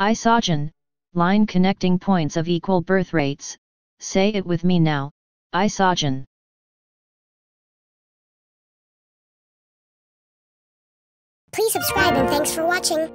Isogen, line connecting points of equal birth rates, say it with me now, isogen. Please subscribe and thanks for watching.